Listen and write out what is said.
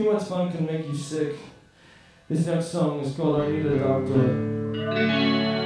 Too much fun can make you sick. This next song is called I Need a Doctor.